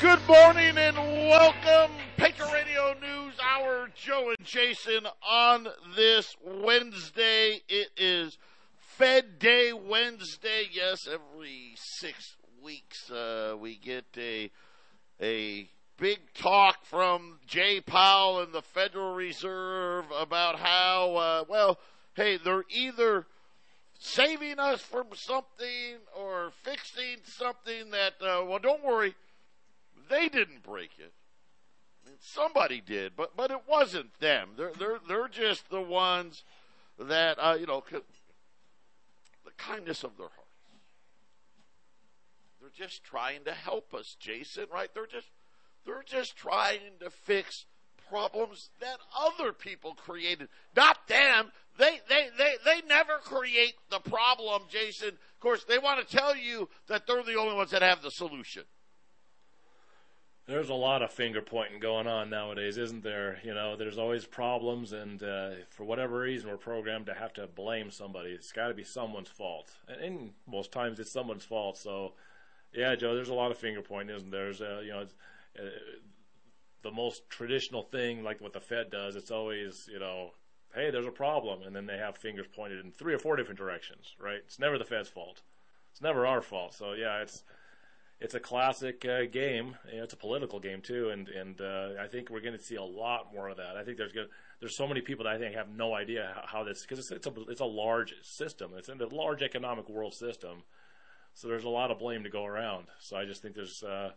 Good morning and welcome, Patriot Radio News Hour. Joe and Jason on this Wednesday. It is Fed Day Wednesday. Yes, every six weeks uh, we get a a big talk from Jay Powell and the Federal Reserve about how uh, well, hey, they're either saving us from something or fixing something that uh, well, don't worry they didn't break it. Somebody did, but but it wasn't them. They're they're they're just the ones that uh, you know the kindness of their hearts. They're just trying to help us, Jason. Right? They're just they're just trying to fix problems that other people created, not them. They they they they never create the problem, Jason. Of course, they want to tell you that they're the only ones that have the solution there's a lot of finger pointing going on nowadays, isn't there? You know, there's always problems, and uh, for whatever reason, we're programmed to have to blame somebody. It's got to be someone's fault, and, and, most times it's someone's fault. So, yeah, Joe, there's a lot of finger pointing, isn't there? There's, uh, you know, uh, the most traditional thing, like what the Fed does. It's always, you know, hey, there's a problem, and then they have fingers pointed in three or four different directions, right? It's never the Fed's fault. It's never our fault. So, yeah, it's it's a classic uh, game. You know, it's a political game too, and and uh, I think we're going to see a lot more of that. I think there's going there's so many people that I think have no idea how, how this because it's, it's a it's a large system. It's in a large economic world system, so there's a lot of blame to go around. So I just think there's uh,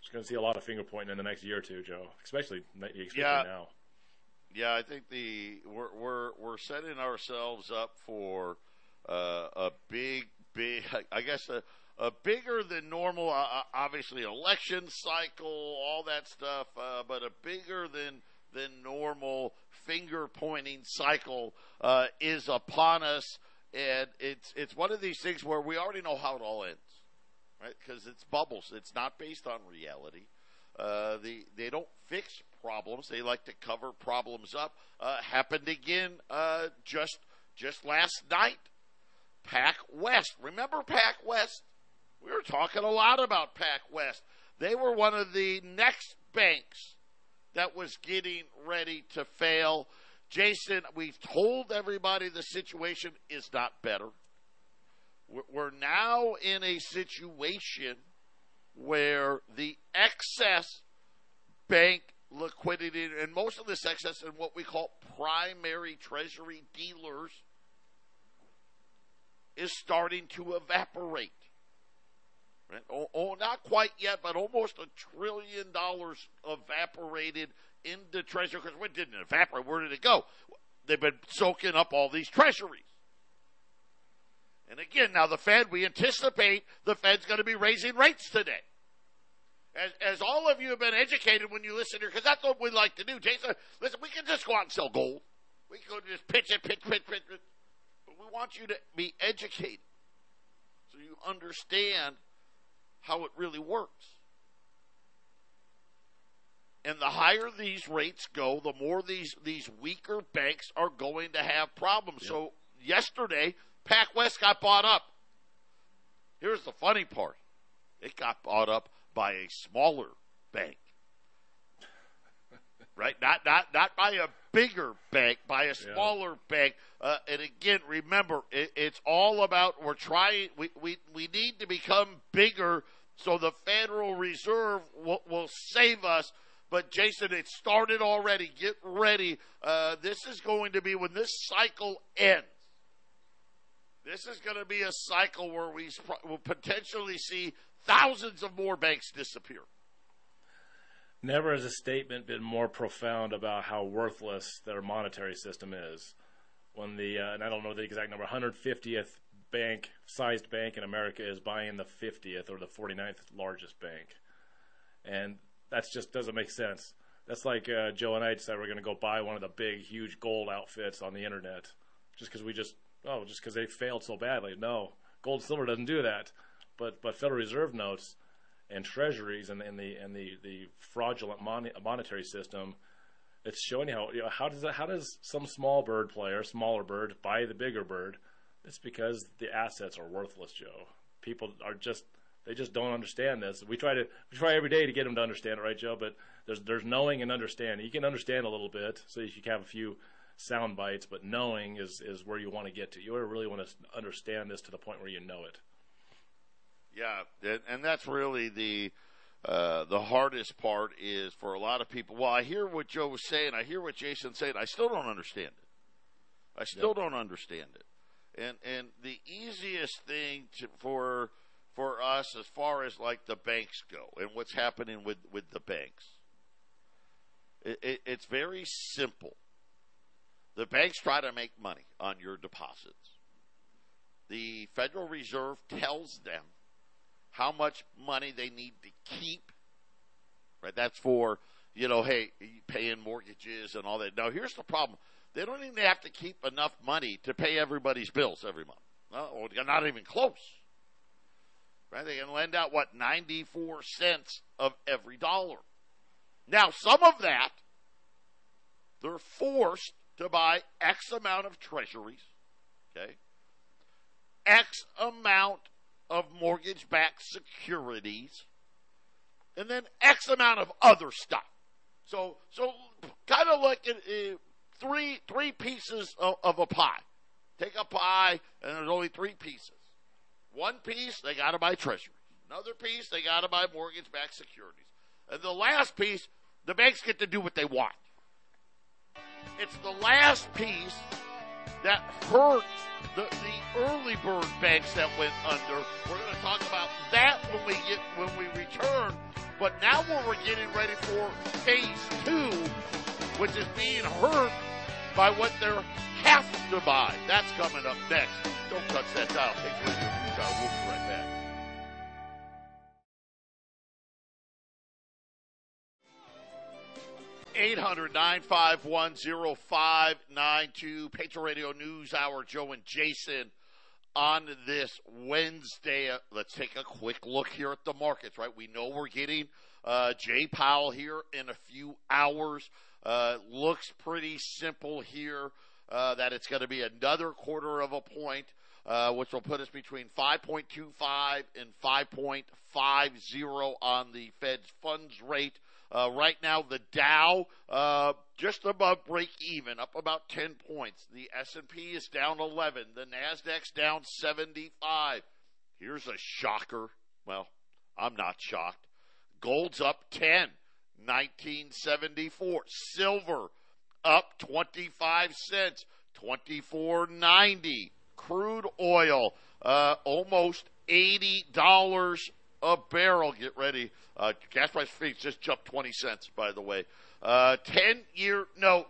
just going to see a lot of finger pointing in the next year or two, Joe. Especially, especially yeah. now. Yeah, I think the we're we're we're setting ourselves up for uh, a big big I guess a a bigger than normal, uh, uh, obviously election cycle, all that stuff, uh, but a bigger than than normal finger pointing cycle uh, is upon us, and it's it's one of these things where we already know how it all ends, right? Because it's bubbles. It's not based on reality. Uh, the they don't fix problems. They like to cover problems up. Uh, happened again just just last night. Pac West. Remember Pac West? We were talking a lot about PacWest. They were one of the next banks that was getting ready to fail. Jason, we've told everybody the situation is not better. We're now in a situation where the excess bank liquidity and most of this excess in what we call primary treasury dealers is starting to evaporate. Oh, oh, not quite yet, but almost a trillion dollars evaporated into treasury. Because it didn't evaporate? Where did it go? They've been soaking up all these treasuries. And again, now the Fed, we anticipate the Fed's going to be raising rates today. As, as all of you have been educated when you listen here, because that's what we like to do. Jason, listen, we can just go out and sell gold. We can just pitch it, pitch, pitch, pitch, pitch. But we want you to be educated so you understand how it really works. And the higher these rates go, the more these these weaker banks are going to have problems. Yep. So yesterday, PacWest got bought up. Here's the funny part: it got bought up by a smaller bank, right? Not not not by a bigger bank, by a smaller yeah. bank. Uh, and again, remember, it, it's all about we're trying. We, we we need to become bigger so the Federal Reserve will, will save us. But Jason, it started already. Get ready. Uh, this is going to be when this cycle ends. This is going to be a cycle where we will potentially see thousands of more banks disappear. Never has a statement been more profound about how worthless their monetary system is. When the, uh, and I don't know the exact number, 150th bank, sized bank in America is buying the 50th or the 49th largest bank. And that just doesn't make sense. That's like uh, Joe and I decided we're going to go buy one of the big, huge gold outfits on the internet just because we just, oh, just because they failed so badly. No, gold silver doesn't do that. But, but Federal Reserve notes and treasuries and, and the, and the, the fraudulent mon- monetary system it's showing how you know, how does that, how does some small bird player, smaller bird, buy the bigger bird? It's because the assets are worthless, Joe. People are just They just don't understand this. We try to we try every day to get them to understand it, right, Joe? But there's there's knowing and understanding. You can understand a little bit, so you can have a few sound bites, but knowing is is where you want to get to. You really want to understand this to the point where you know it. Yeah, and that's really the uh, the hardest part is for a lot of people. Well, I hear what Joe was saying. I hear what Jason's saying. I still don't understand it. I still yep. don't understand it. And and the easiest thing to, for for us as far as like the banks go and what's happening with with the banks, it, it, it's very simple. The banks try to make money on your deposits. The Federal Reserve tells them how much money they need to keep. Right? That's for, you know, hey, paying mortgages and all that. Now, here's the problem. They don't even have to keep enough money to pay everybody's bills every month. No, not even close. Right? They can lend out, what, 94 cents of every dollar. Now, some of that, they're forced to buy X amount of treasuries, okay? X amount of mortgage backed securities, and then X amount of other stuff. So, so kind of like uh, three three pieces of, of a pie. Take a pie, and there's only three pieces. One piece, they got to buy treasuries. Another piece, they got to buy mortgage backed securities. And the last piece, the banks get to do what they want. It's the last piece that hurt the, the early bird banks that went under. We're going to talk about that when we get when we return. But now what we're getting ready for phase two, which is being hurt by what they're have to buy. That's coming up next. Don't touch that dial. Take you. We'll 800 951 0592. Patriot Radio News Hour. Joe and Jason on this Wednesday. Uh, let's take a quick look here at the markets, right? We know we're getting uh, Jay Powell here in a few hours. Uh, looks pretty simple here uh, that it's going to be another quarter of a point, uh, which will put us between 5.25 and 5.50 on the Fed's funds rate. Uh, right now, the Dow uh, just above break even, up about 10 points. The S&P is down 11. The Nasdaq's down 75. Here's a shocker. Well, I'm not shocked. Gold's up 10, 1974. Silver up 25 cents, 24.90. Crude oil uh, almost $80 a barrel. Get ready. Uh, gas price fees just jumped 20 cents, by the way. Uh, 10 year note,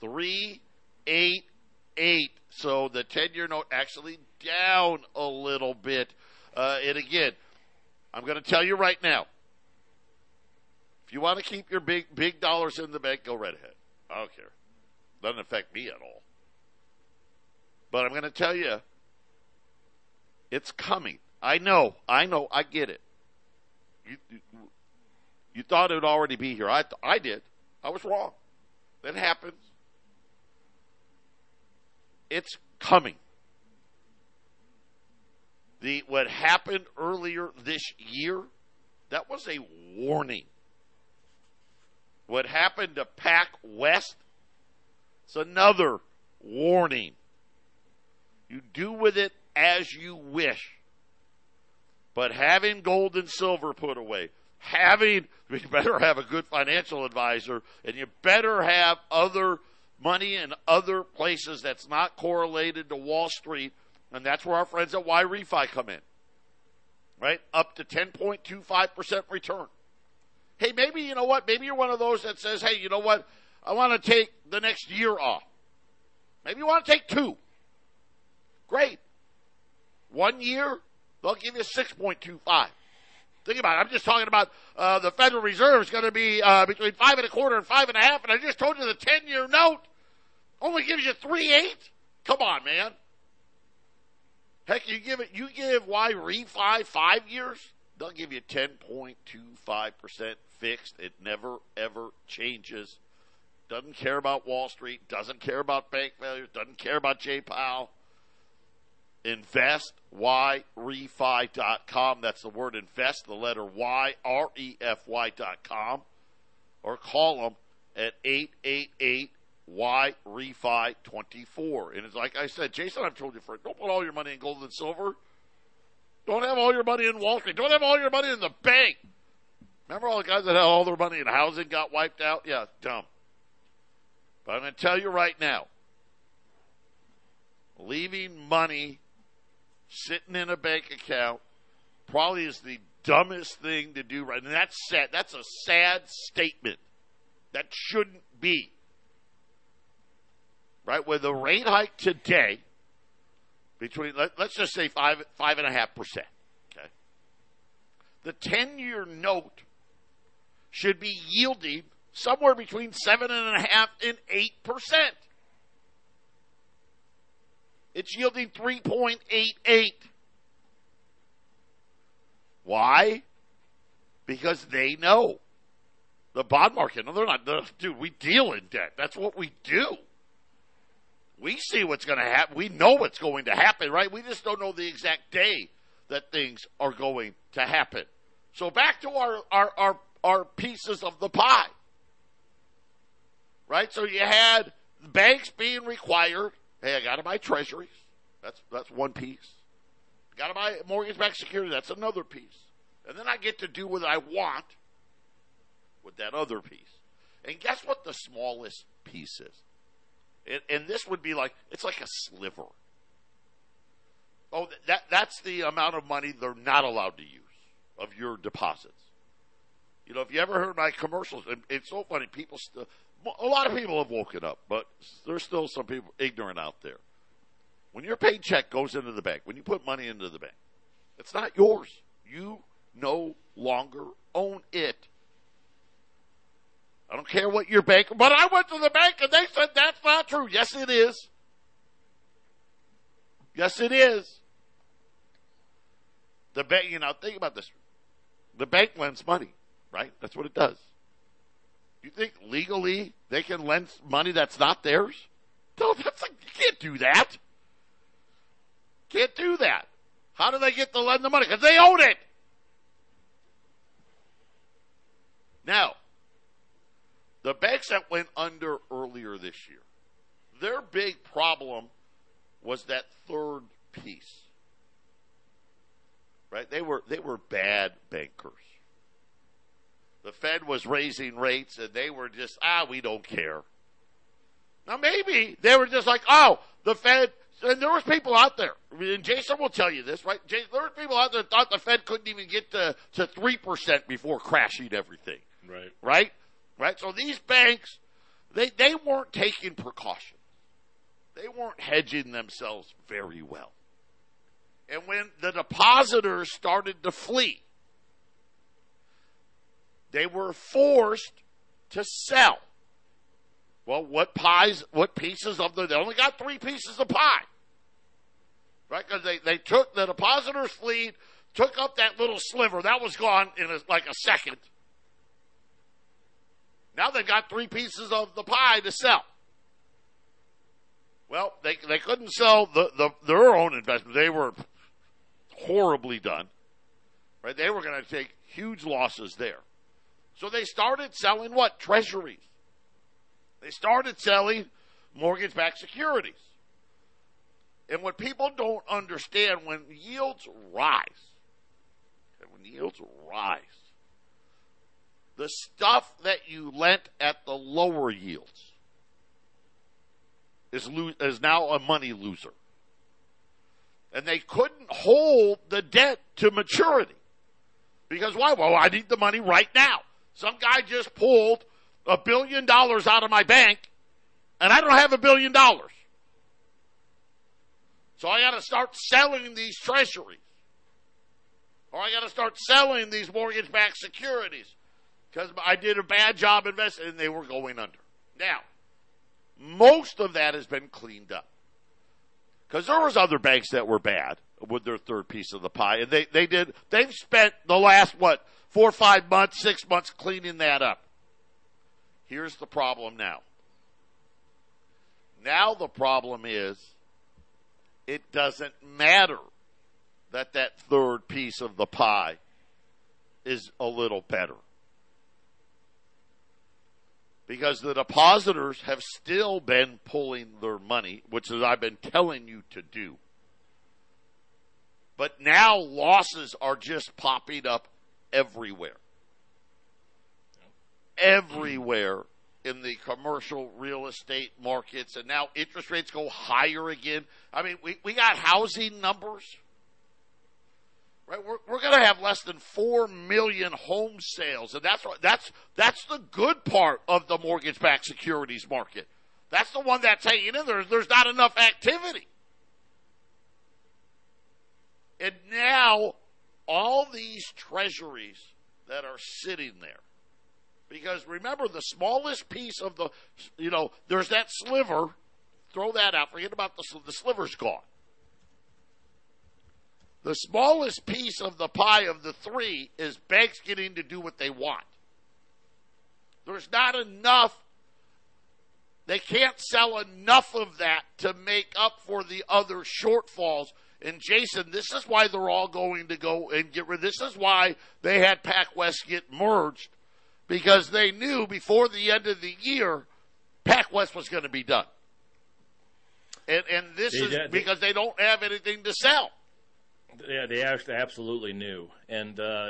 388. So the 10 year note actually down a little bit. Uh, and again, I'm going to tell you right now if you want to keep your big, big dollars in the bank, go right ahead. I don't care. Doesn't affect me at all. But I'm going to tell you, it's coming. I know, I know, I get it. You, you, thought it would already be here. I, I did. I was wrong. That happens. It's coming. The what happened earlier this year, that was a warning. What happened to Pac West, it's another warning. You do with it as you wish. But having gold and silver put away, having, you better have a good financial advisor, and you better have other money in other places that's not correlated to Wall Street, and that's where our friends at YRefy come in. Right? Up to 10.25% return. Hey, maybe, you know what? Maybe you're one of those that says, hey, you know what? I want to take the next year off. Maybe you want to take two. Great. One year, They'll give you 6.25. Think about it. I'm just talking about uh, the Federal Reserve is going to be uh, between five and a quarter and five and a half, and I just told you the 10 year note only gives you three eight. Come on, man. Heck, you give it. You give YRefy five years, they'll give you 10.25 percent fixed. It never ever changes. Doesn't care about Wall Street. Doesn't care about bank failures. Doesn't care about Jay Powell. investyrefy.com. That's the word invest, the letter Y, R E F Y.com. Or call them at 888 Y Refi 24. And it's like I said, Jason, I've told you for don't put all your money in gold and silver. Don't have all your money in Wall Street. Don't have all your money in the bank. Remember all the guys that had all their money in housing got wiped out? Yeah, dumb. But I'm going to tell you right now leaving money sitting in a bank account probably is the dumbest thing to do right. And that's sad. That's a sad statement. That shouldn't be. Right? With the rate hike today, between let, us just say five five and a half percent. Okay. The ten year note should be yielding somewhere between seven and a half and eight percent. It's yielding three point eight eight. Why? Because they know the bond market. No, they're not. They're, dude, we deal in debt. That's what we do. We see what's going to happen. We know what's going to happen, right? We just don't know the exact day that things are going to happen. So back to our, our, our, our pieces of the pie. Right? So you had banks being required. Hey, I got to buy treasuries. That's, that's one piece. Got to buy mortgage backed security. That's another piece. And then I get to do what I want with that other piece. And guess what the smallest piece is? And, and this would be like, it's like a sliver. Oh, that, that's the amount of money they're not allowed to use of your deposits. You know, if you ever heard my commercials, it's so funny. People, still, a lot of people have woken up, but there's still some people ignorant out there. When your paycheck goes into the bank, when you put money into the bank, it's not yours. You no longer own it. I don't care what your bank, but I went to the bank and they said that's not true. Yes, it is. Yes, it is. The bank, you know, think about this. The bank lends money, right? That's what it does. You think legally they can lend money that's not theirs? No, that's like, you can't do that. Can't do that. How do they get to lend the money? Because they own it. Now, the banks that went under earlier this year, their big problem was that third piece. Right? They were they were bad bankers. The Fed was raising rates and they were just, ah, we don't care. Now maybe they were just like, oh, the Fed and there was people out there, and Jason will tell you this, right? Jason, there were people out there that thought the Fed couldn't even get to, to 3% before crashing everything. Right. Right? Right? So these banks, they, they weren't taking precautions. They weren't hedging themselves very well. And when the depositors started to flee, they were forced to sell. Well, what pies, what pieces of the, they only got three pieces of pie. Right? Because they, they took the depositors' fleet, took up that little sliver. That was gone in a, like a second. Now they've got three pieces of the pie to sell. Well, they, they couldn't sell the, the their own investment. They were horribly done. Right? They were going to take huge losses there. So they started selling what? Treasuries. They started selling mortgage backed securities. And what people don't understand when yields rise, when yields rise, the stuff that you lent at the lower yields is, is now a money loser. And they couldn't hold the debt to maturity. Because why? Well, I need the money right now. Some guy just pulled a billion dollars out of my bank, and I don't have a billion dollars. So I got to start selling these treasuries. Or I got to start selling these mortgage backed securities because I did a bad job investing and they were going under. Now, most of that has been cleaned up because there was other banks that were bad with their third piece of the pie, and they they did they've spent the last what four, five months, six months cleaning that up. Here's the problem now. Now the problem is it doesn't matter that that third piece of the pie is a little better. Because the depositors have still been pulling their money, which is I've been telling you to do. But now losses are just popping up everywhere. Everywhere in the commercial real estate markets, and now interest rates go higher again. I mean, we, we got housing numbers. Right, we're, we're going to have less than four million home sales, and that's that's that's the good part of the mortgage-backed securities market. That's the one that's hanging in there. There's not enough activity. And now, all these treasuries that are sitting there, because remember, the smallest piece of the, you know, there's that sliver. Throw that out. Forget about the the sliver's gone. The smallest piece of the pie of the three is banks getting to do what they want. There's not enough. They can't sell enough of that to make up for the other shortfalls and Jason, this is why they're all going to go and get rid. This is why they had PacWest get merged because they knew before the end of the year, PacWest was going to be done. And and this they, is they, because they don't have anything to sell. Yeah, they actually absolutely knew, and uh,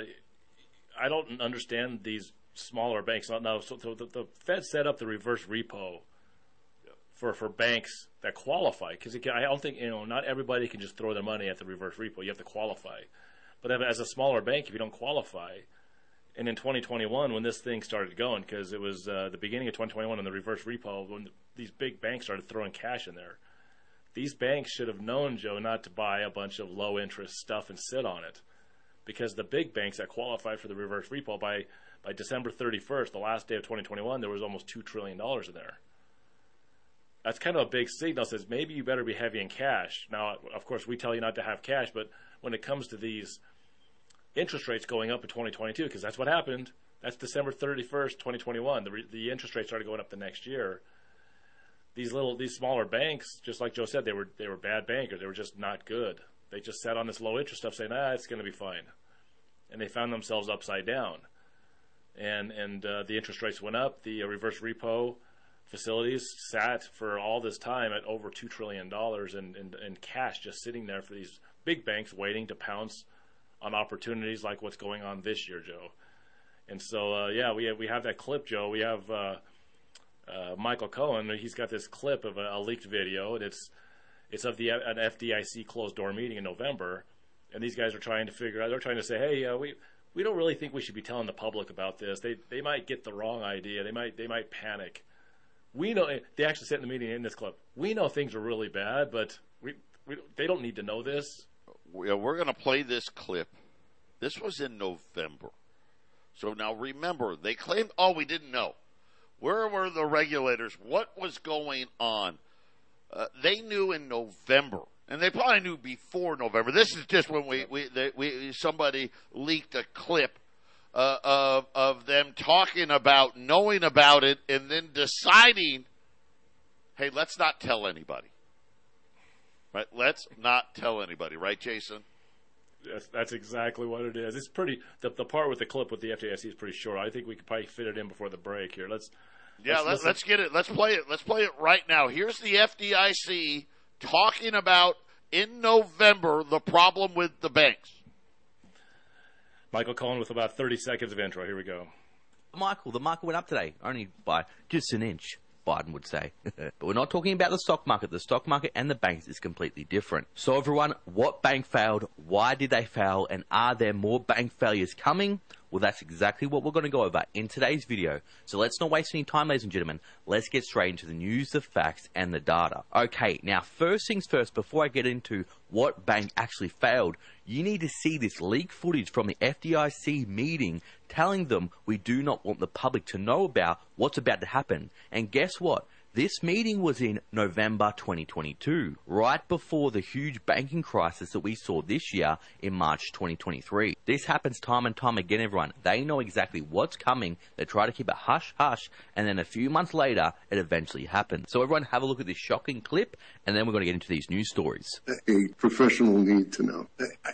I don't understand these smaller banks. Now, so, so the, the Fed set up the reverse repo for, for banks that qualify because I don't think you know not everybody can just throw their money at the reverse repo. You have to qualify. But as a smaller bank, if you don't qualify, and in 2021 when this thing started going, because it was uh, the beginning of 2021 and the reverse repo when these big banks started throwing cash in there. These banks should have known Joe not to buy a bunch of low interest stuff and sit on it, because the big banks that qualified for the reverse repo by by December 31st, the last day of 2021, there was almost two trillion dollars in there that's kind of a big signal. Says maybe you better be heavy in cash. Now, of course, we tell you not to have cash, but when it comes to these interest rates going up in 2022, because that's what happened. That's December 31st, 2021. The, re- the interest rates started going up the next year. These little, these smaller banks, just like Joe said, they were they were bad bankers. They were just not good. They just sat on this low interest stuff, saying, "Ah, it's going to be fine," and they found themselves upside down. And and uh, the interest rates went up. The uh, reverse repo facilities sat for all this time at over $2 trillion in, in, in, cash just sitting there for these big banks waiting to pounce on opportunities like what's going on this year, Joe. And so, uh, yeah, we have, we have that clip, Joe. We have uh, uh, Michael Cohen. He's got this clip of a, a, leaked video, and it's it's of the an FDIC closed door meeting in November. And these guys are trying to figure out. They're trying to say, hey, uh, we we don't really think we should be telling the public about this. They they might get the wrong idea. They might they might panic we know they actually said in the meeting in this club. We know things are really bad, but we, we they don't need to know this. We're going to play this clip. This was in November. So now remember, they claimed, oh, we didn't know. Where were the regulators? What was going on? Uh, they knew in November, and they probably knew before November. This is just when we, we, they, we somebody leaked a clip uh, of of them talking about knowing about it and then deciding, hey, let's not tell anybody. Right? Let's not tell anybody. Right, Jason? That's, that's exactly what it is. It's pretty. The, the part with the clip with the FDIC is pretty short. I think we could probably fit it in before the break here. Let's. Yeah, let's, let's get it. Let's play it. Let's play it right now. Here's the FDIC talking about in November the problem with the banks. Michael Cohen with about 30 seconds of intro. Here we go. Michael, the market went up today, only by just an inch. Biden would say. but we're not talking about the stock market. The stock market and the banks is completely different. So, everyone, what bank failed? Why did they fail? And are there more bank failures coming? Well, that's exactly what we're going to go over in today's video. So let's not waste any time, ladies and gentlemen. Let's get straight into the news, the facts, and the data. Okay, now first things first, before I get into what bank actually failed, you need to see this leaked footage from the FDIC meeting telling them we do not want the public to know about what's about to happen. And guess what? This meeting was in November 2022, right before the huge banking crisis that we saw this year in March 2023. This happens time and time again, everyone. They know exactly what's coming, they try to keep it hush hush, and then a few months later, it eventually happens. So, everyone, have a look at this shocking clip, and then we're going to get into these news stories. A professional need to know. I,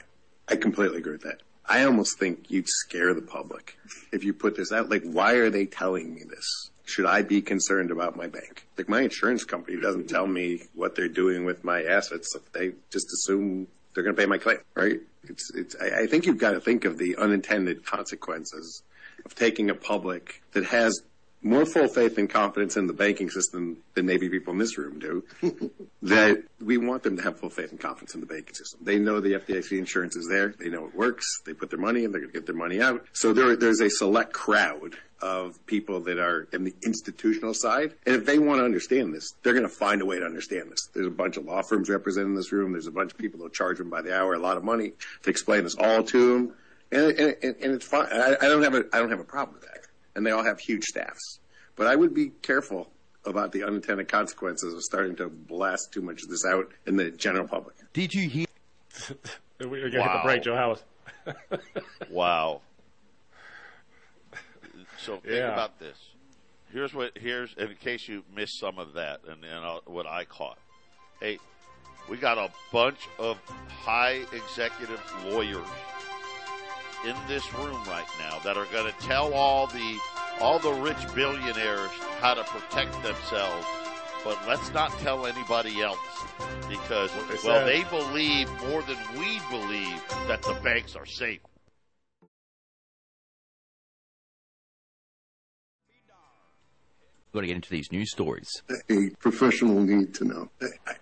I completely agree with that. I almost think you'd scare the public if you put this out. Like, why are they telling me this? Should I be concerned about my bank? Like my insurance company doesn't tell me what they're doing with my assets. They just assume they're going to pay my claim, right? It's, it's, I, I think you've got to think of the unintended consequences of taking a public that has more full faith and confidence in the banking system than maybe people in this room do, that we want them to have full faith and confidence in the banking system. They know the FDIC insurance is there. They know it works. They put their money in. They're going to get their money out. So there, there's a select crowd of people that are in the institutional side. And if they want to understand this, they're going to find a way to understand this. There's a bunch of law firms represented in this room. There's a bunch of people that charge them by the hour a lot of money to explain this all to them. And, and, and it's fine. I, I don't have a, I don't have a problem with that and they all have huge staffs. But I would be careful about the unintended consequences of starting to blast too much of this out in the general public. Did you hear? We're going to wow. hit the break, Joe House. wow. So think yeah. about this. Here's what here's in case you missed some of that and, and uh, what I caught. Hey, we got a bunch of high executive lawyers in this room right now that are going to tell all the all the rich billionaires how to protect themselves, but let's not tell anybody else because well they believe more than we believe that the banks are safe. We're going to get into these news stories. A professional need to know. I,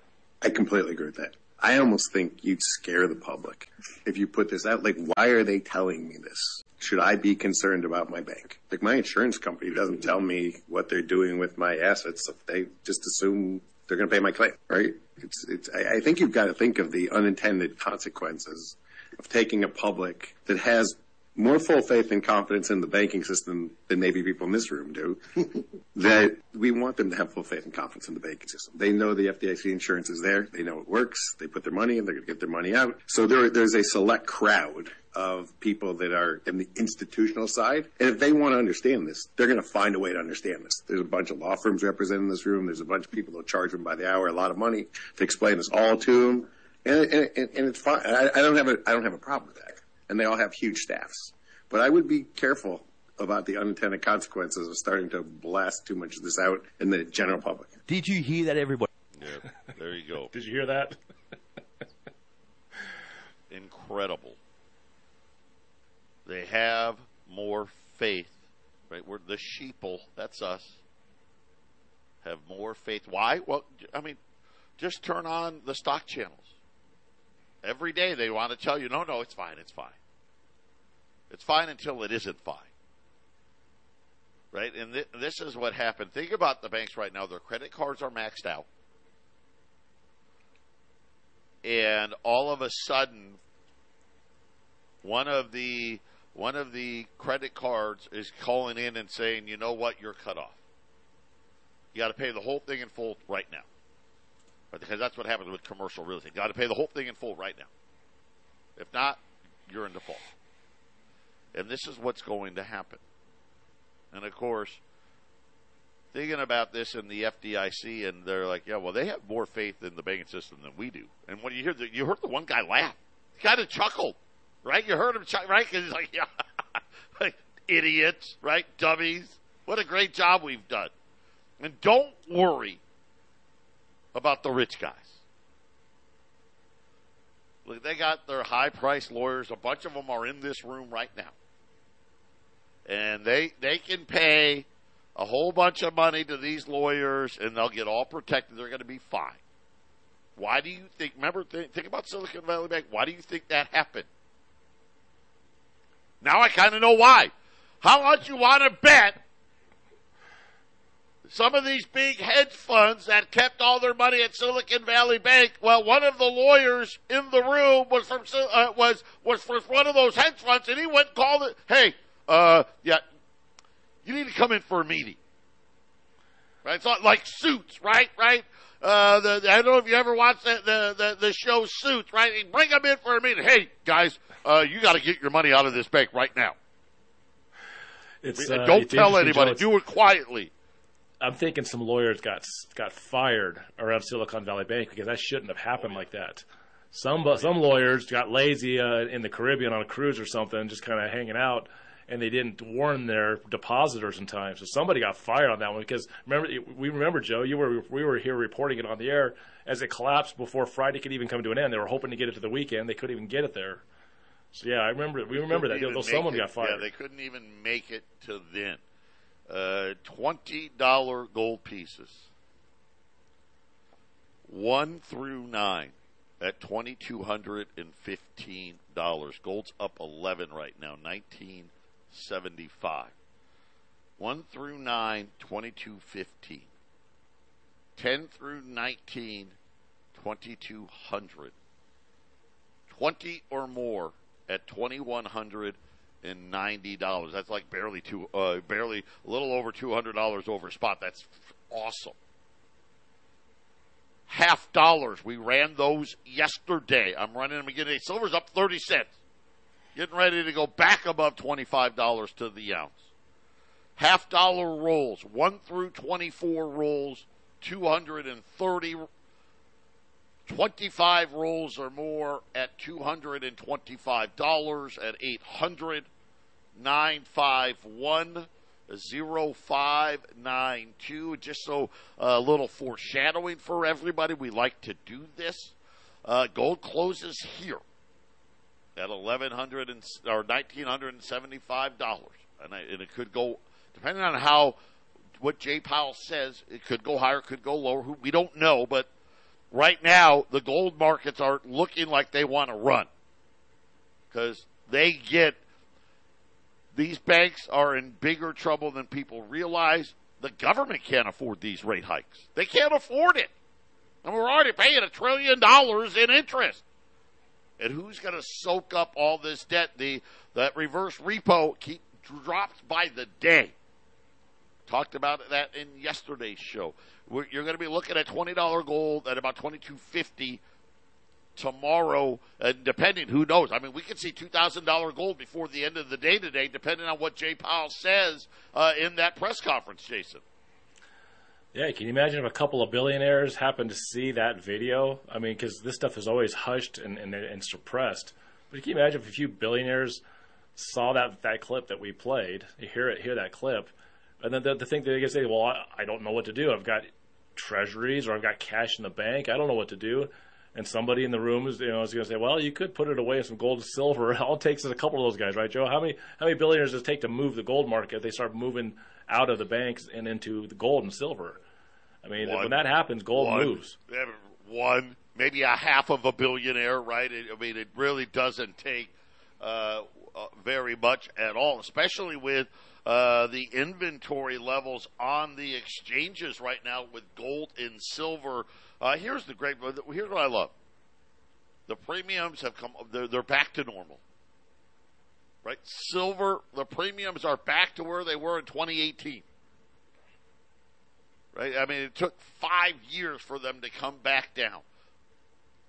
I completely agree with that. I almost think you'd scare the public if you put this out. Like, why are they telling me this? Should I be concerned about my bank? Like, my insurance company doesn't tell me what they're doing with my assets. They just assume they're going to pay my claim, right? It's, it's, I, I think you've got to think of the unintended consequences of taking a public that has more full faith and confidence in the banking system than maybe people in this room do, that we want them to have full faith and confidence in the banking system. They know the FDIC insurance is there. They know it works. They put their money in. They're going to get their money out. So there, there's a select crowd of people that are in the institutional side. And if they want to understand this, they're going to find a way to understand this. There's a bunch of law firms represented in this room. There's a bunch of people that will charge them by the hour a lot of money to explain this all to them. And, and, and it's fine. I, I don't have a, I don't have a problem with that and they all have huge staffs. But I would be careful about the unintended consequences of starting to blast too much of this out in the general public. Did you hear that, everybody? Yeah, there you go. Did you hear that? Incredible. They have more faith, right? We're the sheeple. That's us. Have more faith. Why? Well, I mean, just turn on the stock channels. Every day they want to tell you, no, no, it's fine, it's fine. It's fine until it isn't fine. Right? And th- this is what happened. Think about the banks right now. Their credit cards are maxed out. And all of a sudden, one of the one of the credit cards is calling in and saying, "You know what? You're cut off. You got to pay the whole thing in full right now." Because that's what happens with commercial real estate. Got to pay the whole thing in full right now. If not, you're in default. And this is what's going to happen. And of course, thinking about this in the FDIC, and they're like, yeah, well, they have more faith in the banking system than we do. And when you hear the, you heard the one guy laugh, he kind of chuckled, right? You heard him, chuckle, right? Because he's like, yeah, like, idiots, right? Dummies. What a great job we've done. And don't worry about the rich guys. Look, they got their high priced lawyers. A bunch of them are in this room right now. And they, they can pay a whole bunch of money to these lawyers and they'll get all protected. They're going to be fine. Why do you think, remember, think, think about Silicon Valley Bank. Why do you think that happened? Now I kind of know why. How much you want to bet some of these big hedge funds that kept all their money at Silicon Valley Bank. Well, one of the lawyers in the room was from uh, was was from one of those hedge funds, and he went and called it. Hey, uh, yeah, you need to come in for a meeting. right? It's not like Suits, right? Right? Uh, the, I don't know if you ever watched the, the, the, the show Suits, right? They bring them in for a meeting. Hey, guys, uh, you got to get your money out of this bank right now. It's, uh, don't tell anybody. Do it quietly. I'm thinking some lawyers got got fired around Silicon Valley Bank because that shouldn't have happened like that. Some some lawyers got lazy uh, in the Caribbean on a cruise or something, just kind of hanging out, and they didn't warn their depositors in time. So somebody got fired on that one because remember we remember Joe, you were we were here reporting it on the air as it collapsed before Friday could even come to an end. They were hoping to get it to the weekend, they couldn't even get it there. So yeah, I remember we remember that. Though someone it- got fired. Yeah, they couldn't even make it to then. Uh, Twenty dollar gold pieces, one through nine, at twenty two hundred and fifteen dollars. Gold's up eleven right now, nineteen seventy five. One through nine, twenty two fifteen. Ten through nineteen, twenty two hundred. 20 or more at $2190 that's like barely two uh, barely a little over $200 over spot. That's awesome. Half dollars. We ran those yesterday. I'm running them again today. Silver's up 30 cents. Getting ready to go back above $25 to the ounce. Half dollar rolls. 1 through 24 rolls. 230 25 rolls or more at $225 at 800 951 0592. Just so a little foreshadowing for everybody, we like to do this. Uh, gold closes here at 1100 and, or $1,975. And, I, and it could go, depending on how, what Jay Powell says, it could go higher, could go lower. We don't know, but right now the gold markets are looking like they want to run because they get these banks are in bigger trouble than people realize. The government can't afford these rate hikes. They can't afford it. And we're already paying a trillion dollars in interest. And who's going to soak up all this debt? The that reverse repo keep drops by the day. Talked about that in yesterday's show. We're, you're going to be looking at twenty dollar gold at about twenty two fifty tomorrow, and depending, who knows? I mean, we could see two thousand dollar gold before the end of the day today, depending on what Jay Powell says uh, in that press conference. Jason, Yeah, can you imagine if a couple of billionaires happened to see that video? I mean, because this stuff is always hushed and, and, and suppressed. But can you imagine if a few billionaires saw that that clip that we played, hear it, hear that clip, and then the, the thing they can say, well, I, I don't know what to do. I've got treasuries or I've got cash in the bank. I don't know what to do. And somebody in the room is, you know, is going to say, well, you could put it away in some gold and silver. All it takes is a couple of those guys, right, Joe? How many how many billionaires does it take to move the gold market? They start moving out of the banks and into the gold and silver. I mean, One. when that happens, gold one, moves. one, maybe a half of a billionaire, right? It, I mean, it really doesn't take uh, uh, very much at all, especially with uh, the inventory levels on the exchanges right now with gold and silver. Uh, here's the great. Here's what I love. The premiums have come. They're, they're back to normal. Right, silver. The premiums are back to where they were in 2018 right? I mean, it took five years for them to come back down.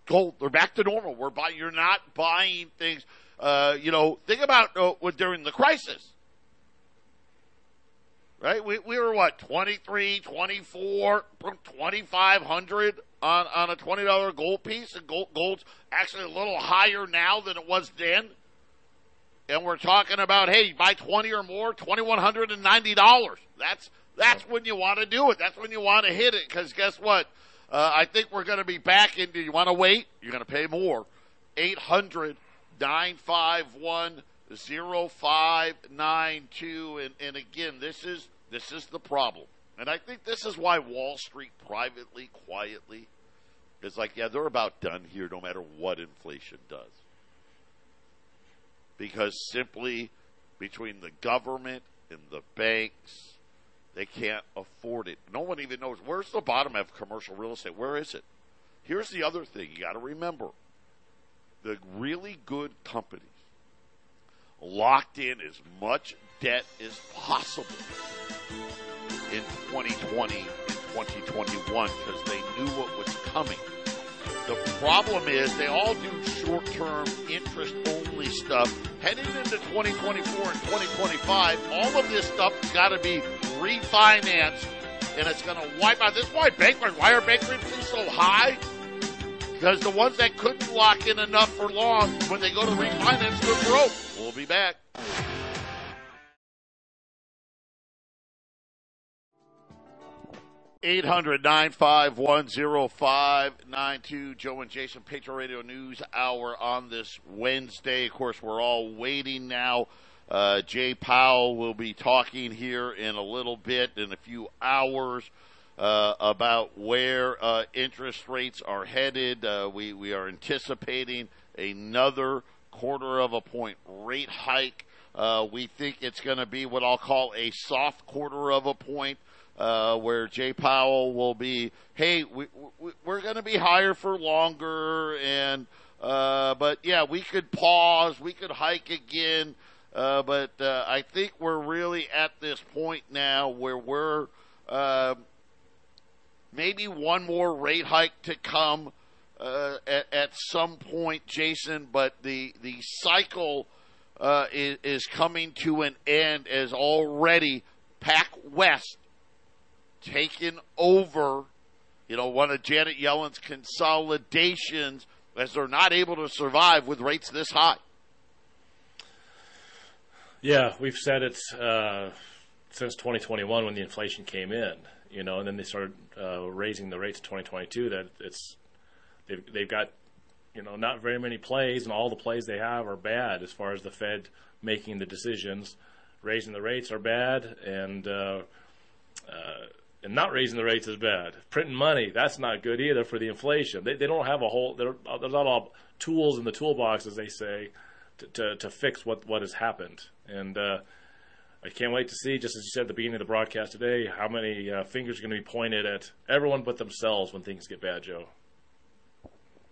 Gold, they're back to normal. We're buying. You're not buying things. Uh, you know, think about uh, during the crisis, right? We, we were what 23, 24, 2500 on on a twenty dollar gold piece, and gold gold's actually a little higher now than it was then. And we're talking about, hey, buy twenty or more, twenty one hundred and ninety dollars. That's that's when you want to do it. That's when you want to hit it. Because guess what? Uh, I think we're going to be back into. You want to wait? You're going to pay more. 800 951 0592. And and again, this is this is the problem. And I think this is why Wall Street privately, quietly, is like, yeah, they're about done here, no matter what inflation does because simply between the government and the banks, they can't afford it. No one even knows where's the bottom of commercial real estate. Where is it? Here's the other thing you got to remember: the really good companies locked in as much debt as possible. in 2020 and 2021 because they knew what was coming. The problem is they all do short term interest only stuff. Heading into 2024 and 2025, all of this stuff's got to be refinanced and it's going to wipe out. This is why bank why are bankruptcies so high? Because the ones that couldn't lock in enough for long, when they go to refinance, they're broke. Be back. 800 951 0592. Joe and Jason, Patriot Radio News Hour on this Wednesday. Of course, we're all waiting now. Uh, Jay Powell will be talking here in a little bit, in a few hours, uh, about where uh, interest rates are headed. Uh, we, we are anticipating another quarter of a point rate hike. Uh, we think it's going to be what I'll call a soft quarter of a point uh, where Jay Powell will be, hey, we, we, we're going to be higher for longer, and uh, but yeah, we could pause, we could hike again, uh, but uh, I think we're really at this point now where we're uh, maybe one more rate hike to come uh, at, at some point, Jason, but the the cycle. Uh, is, is coming to an end as already Pac West taken over, you know, one of Janet Yellen's consolidations as they're not able to survive with rates this high. Yeah, we've said it uh, since 2021 when the inflation came in, you know, and then they started uh, raising the rates in 2022. That it's they've they've got you know not very many plays, and all the plays they have are bad as far as the Fed making the decisions. Raising the rates are bad, and uh, uh and not raising the rates is bad. Printing money, that's not good either for the inflation. They, they don't have a whole, there's not all tools in the toolbox, as they say, to, to, to fix what, what has happened. And uh, I can't wait to see, just as you said at the beginning of the broadcast today, how many uh, fingers are going to be pointed at everyone but themselves when things get bad, Joe.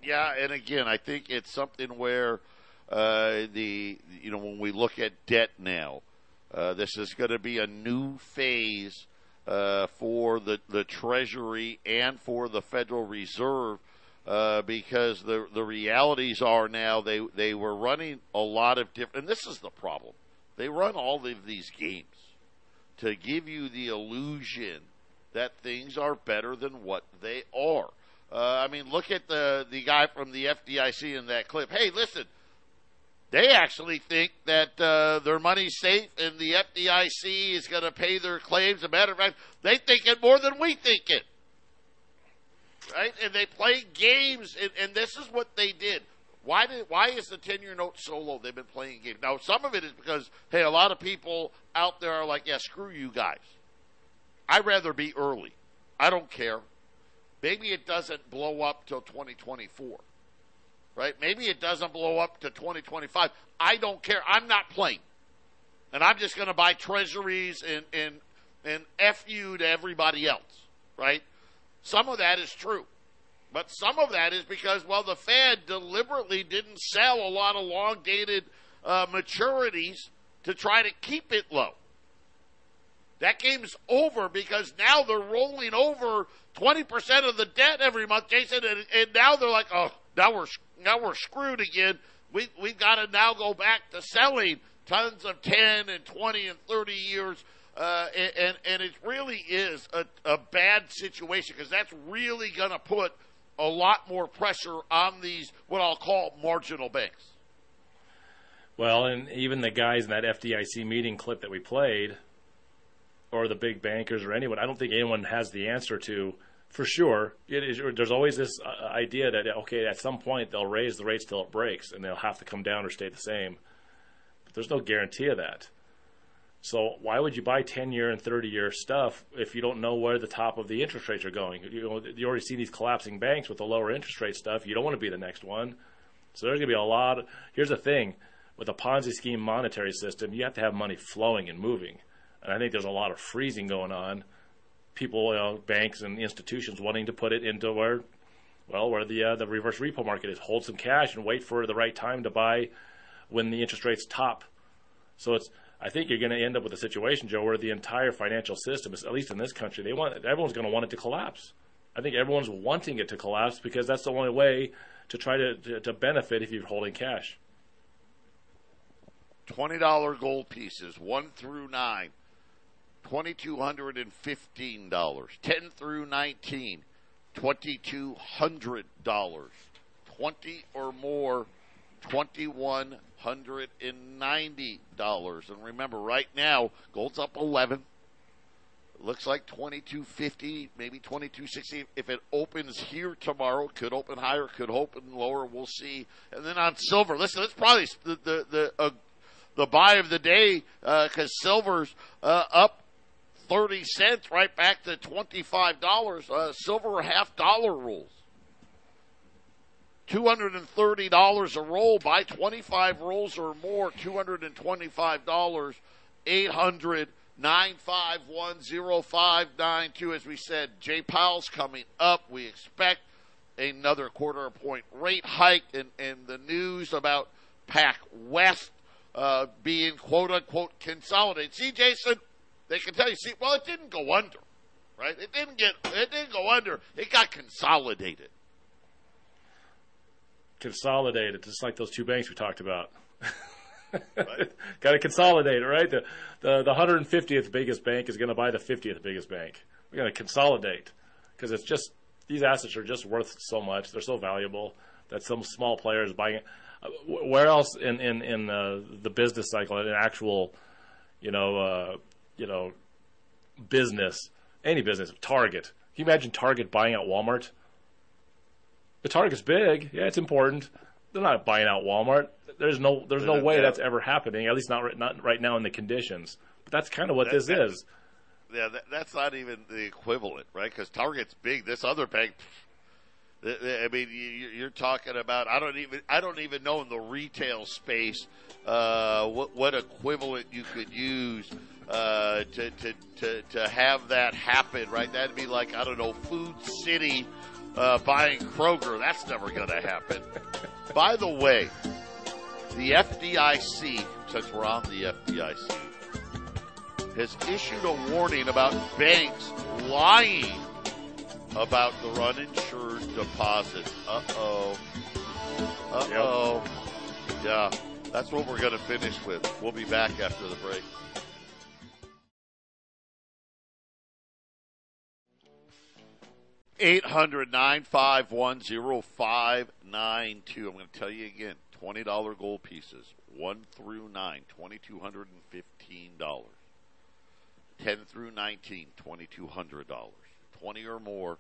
Yeah, and again, I think it's something where uh, the, you know, when we look at debt now, uh, this is going to be a new phase uh, for the, the Treasury and for the Federal Reserve uh, because the the realities are now they they were running a lot of different. And this is the problem. They run all of these games to give you the illusion that things are better than what they are. Uh, I mean, look at the the guy from the FDIC in that clip. Hey, listen, they actually think that uh, their money's safe and the FDIC is going to pay their claims. As a matter of fact, they think it more than we think it. Right? And they play games, and, and this is what they did. Why did why is the ten year note so low? They've been playing games. Now some of it is because hey, a lot of people out there are like, yeah, screw you guys. I'd rather be early. I don't care. Maybe it doesn't blow up till 2024 right? Maybe it doesn't blow up to 2025. I don't care. I'm not playing. And I'm just going to buy treasuries and, and, and F you to everybody else, right? Some of that is true. But some of that is because, well, the Fed deliberately didn't sell a lot of long dated uh, maturities to try to keep it low. That game's over because now they're rolling over 20% of the debt every month, Jason, and, and now they're like, oh, now we're now we're screwed again. We we've got to now go back to selling tons of ten and twenty and thirty years. Uh, and and it really is a, a bad situation because that's really going to put a lot more pressure on these what I'll call marginal banks. Well, and even the guys in that FDIC meeting clip that we played, or the big bankers or anyone, I don't think anyone has the answer to for sure, is, there's always this uh, idea that okay, at some point they'll raise the rates till it breaks, and they'll have to come down or stay the same. But there's no guarantee of that. So why would you buy 10 year and 30 year stuff if you don't know where the top of the interest rates are going? You know, you already see these collapsing banks with the lower interest rate stuff. You don't want to be the next one. So there's going to be a lot. Of, here's the thing: with a Ponzi scheme monetary system, you have to have money flowing and moving, and I think there's a lot of freezing going on people, you know, banks and institutions wanting to put it into where, well, where the uh, the reverse repo market is. Hold some cash and wait for the right time to buy when the interest rates top. So it's I think you're going to end up with a situation, Joe, where the entire financial system, is, at least in this country, they want everyone's going to want it to collapse. I think everyone's wanting it to collapse because that's the only way to try to, to, to benefit if you're holding cash. $20 gold pieces, 1 through 9, $2,215. 10 through 19, $2,200. 20 or more, $2,190. And remember, right now, gold's up 11 looks like 2250 maybe 2260 if it opens here tomorrow could open higher could open lower we'll see and then on silver listen that's probably the the the, uh, the buy of the day because uh, silver's uh, up 30 cents right back to $25 uh, silver half dollar rolls $230 a roll buy 25 rolls or more $225 800 9510592. As we said, Jay Powell's coming up. We expect another quarter point rate hike and, and the news about Pac West uh, being quote unquote consolidated. See, Jason, they can tell you, see, well, it didn't go under, right? It didn't get, it didn't go under. It got consolidated. Consolidated, just like those two banks we talked about. Right. Got to consolidate right? The, the the 150th biggest bank is going to buy the 50th biggest bank. We're going to consolidate because it's just these assets are just worth so much. They're so valuable that some small players buying it. Uh, where else in in in uh, the business cycle, in actual, you know, uh, you know, business, any business, Target. Can you imagine Target buying out Walmart? The Target's big, yeah, it's important. They're not buying out Walmart there's no there's no way that's ever happening. At least not right, not right now in the conditions. But that's kind of what that, this that, is. Yeah, that, that's not even the equivalent, right? Because Target's big. This other bank. I mean, you're talking about. I don't even. I don't even know in the retail space uh, what what equivalent you could use uh, to, to to to have that happen. Right? That'd be like I don't know, Food City uh, buying Kroger. That's never going to happen. By the way, the FDIC, since we're on the FDIC, has issued a warning about banks lying about the uninsured deposit. Uh oh. Uh oh. Yep. Yeah, that's what we're going to finish with. We'll be back after the break. Eight hundred nine five one zero five nine two. I'm going to tell you again. $20 gold pieces, 1 through 9, $2,215. 10 through 19, $2,200. 20 or more,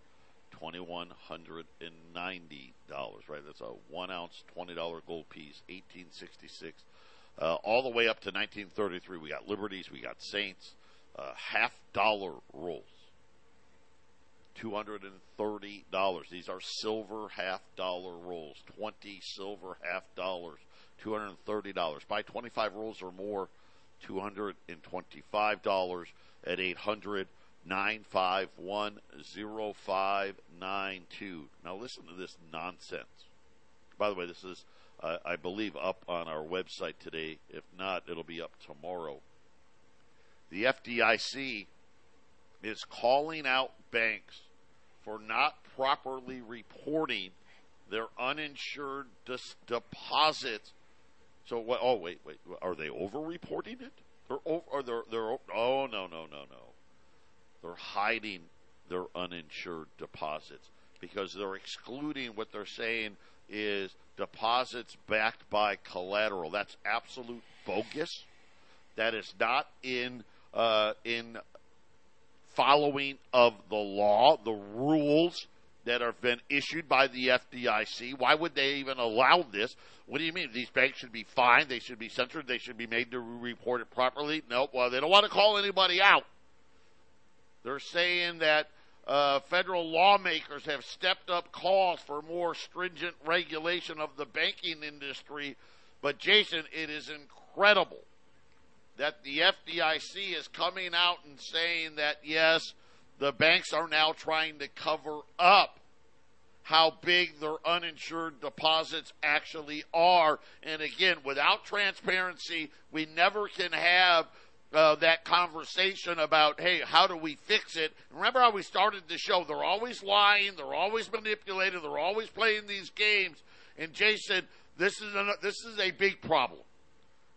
$2,190. Right? That's a 1 ounce, $20 gold piece, 1866. Uh, all the way up to 1933, we got Liberties, we got Saints, uh, half dollar rolls. $230. These are silver half dollar rolls. 20 silver half dollars. $230. Buy 25 rolls or more. $225 at 800 951 0592. Now, listen to this nonsense. By the way, this is, uh, I believe, up on our website today. If not, it'll be up tomorrow. The FDIC is calling out banks for not properly reporting their uninsured dis- deposits. So what? Oh wait, wait. Are they over-reporting it? They're over. Or they're they're. Oh no no no no. They're hiding their uninsured deposits because they're excluding what they're saying is deposits backed by collateral. That's absolute bogus. That is not in uh, in following of the law, the rules that have been issued by the FDIC. Why would they even allow this? What do you mean? These banks should be fined, they should be censored, they should be made to report it properly? No, well, they don't want to call anybody out. They're saying that uh, federal lawmakers have stepped up calls for more stringent regulation of the banking industry. But, Jason, it is incredible that the FDIC is coming out and saying that, yes, the banks are now trying to cover up how big their uninsured deposits actually are. And again, without transparency, we never can have uh, that conversation about, hey, how do we fix it? Remember how we started the show? They're always lying, they're always manipulating, they're always playing these games. And Jason, this is a, this is a big problem,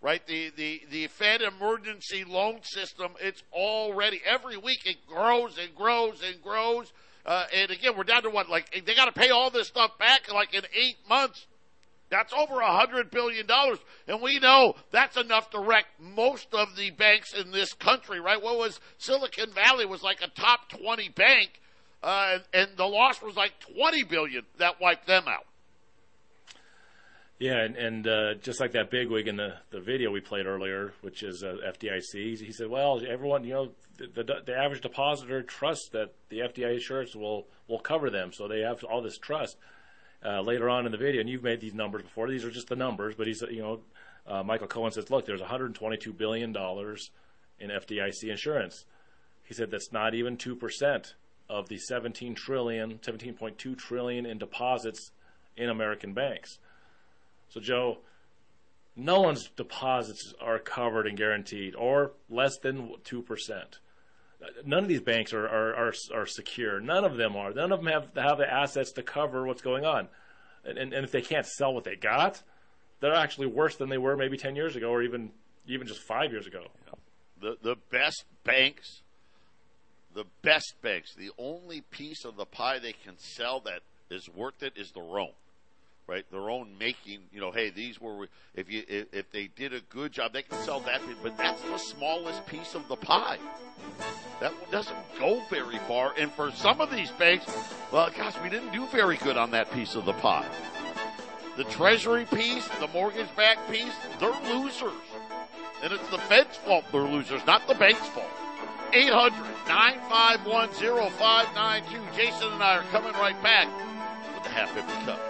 right? The the the Fed emergency loan system. It's already every week it grows and grows and grows. Uh, and again, we're down to what like they got to pay all this stuff back like in eight months. That's over a hundred billion dollars, and we know that's enough to wreck most of the banks in this country, right? What was Silicon Valley was like a top twenty bank, uh, and the loss was like twenty billion that wiped them out. Yeah, and, and uh, just like that bigwig in the, the video we played earlier, which is uh, FDIC, he said, "Well, everyone, you know, the, the, the average depositor trusts that the FDIC insurance will will cover them, so they have all this trust." Uh, later on in the video, and you've made these numbers before. These are just the numbers, but he's, you know, uh, Michael Cohen says, "Look, there's 122 billion dollars in FDIC insurance." He said that's not even two percent of the 17 trillion, 17.2 trillion in deposits in American banks. So, Joe, no one's deposits are covered and guaranteed, or less than 2%. None of these banks are, are, are, are, secure. None of them are. None of them have, have the assets to cover what's going on. And, and, and if they can't sell what they got, they're actually worse than they were maybe 10 years ago or even, even just five years ago. The, the best banks, the best banks, the only piece of the pie they can sell that is worth it is the Rome right? Their own making, you know, hey, these were if you if, if they did a good job, they can sell that, but that's the smallest piece of the pie. That doesn't go very far. And for some of these banks, well, gosh, we didn't do very good on that piece of the pie. The treasury piece, the mortgage backed piece, they're losers. And it's the Fed's fault they're losers, not the bank's fault. 800 951 0592. Jason and I are coming right back with the half empty cup.